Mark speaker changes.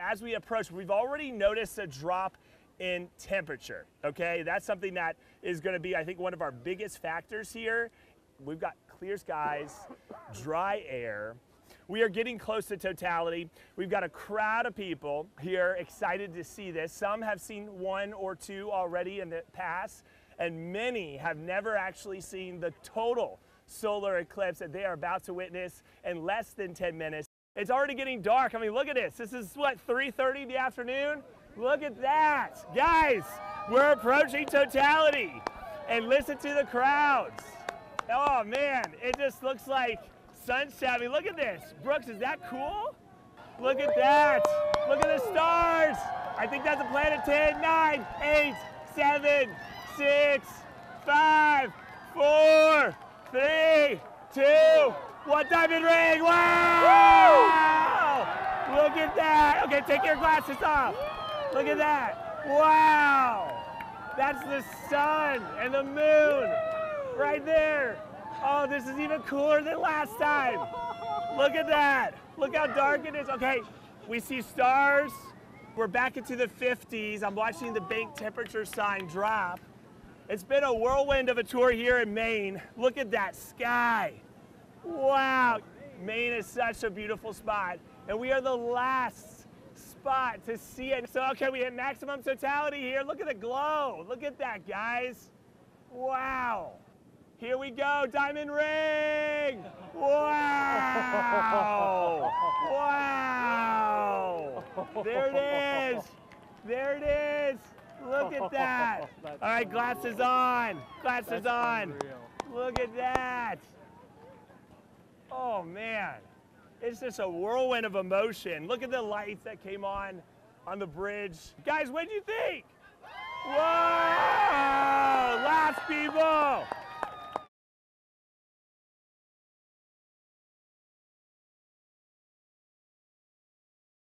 Speaker 1: As we approach, we've already noticed a drop in temperature, okay? That's something that is gonna be, I think, one of our biggest factors here. We've got clear skies, dry air. We are getting close to totality. We've got a crowd of people here excited to see this. Some have seen one or two already in the past, and many have never actually seen the total solar eclipse that they are about to witness in less than 10 minutes. It's already getting dark. I mean, look at this. This is what, 3.30 in the afternoon? Look at that. Guys, we're approaching totality. And listen to the crowds. Oh man, it just looks like sunshine. I look at this. Brooks, is that cool? Look at that. Look at the stars. I think that's a planet 10, 9, 8, 7, 6, 5, 4, 3, 2, 1 diamond ring. Wow! Look at that. Okay, take your glasses off. Look at that. Wow! That's the sun and the moon right there. Oh, this is even cooler than last time. Look at that. Look how dark it is. Okay, we see stars. We're back into the 50s. I'm watching the bank temperature sign drop. It's been a whirlwind of a tour here in Maine. Look at that sky. Wow. Maine is such a beautiful spot. And we are the last spot to see it. So, okay, we hit maximum totality here. Look at the glow. Look at that, guys. Wow. Here we go, diamond ring. Wow. Wow. There it is. There it is. Look at that. All right, glasses on. Glasses on. Look at that. Oh, man. It's just a whirlwind of emotion. Look at the lights that came on on the bridge. Guys, what do you think? Whoa! Last!